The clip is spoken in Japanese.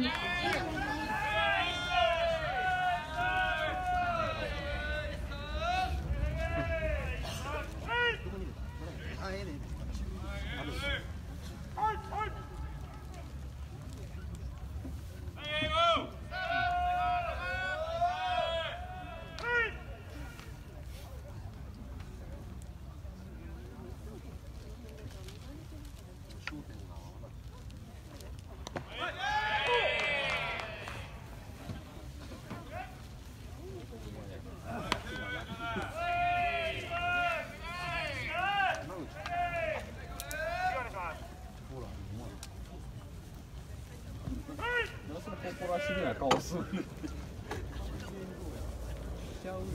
Yeah. 思議な顔するねちゃうよ